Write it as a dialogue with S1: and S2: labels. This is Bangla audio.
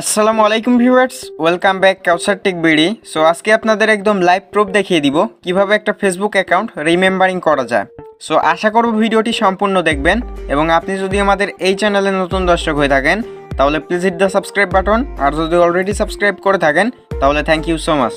S1: আসসালামু আলাইকুম viewers, welcome back Kawsar tech BD. So আজকে আপনাদের একদম লাইভ প্রুফ দেখিয়ে দিব কীভাবে একটা ফেসবুক অ্যাকাউন্ট রিমেম্বারিং করা যায়। সো আশা করব ভিডিওটি সম্পূর্ণ দেখবেন এবং আপনি যদি আমাদের এই চ্যানেলে নতুন দর্শক হয়ে থাকেন, তাহলে please hit the subscribe button আর যদি অলরেডি সাবস্ক্রাইব করে থাকেন, তাহলে থ্যাংক ইউ সো মাচ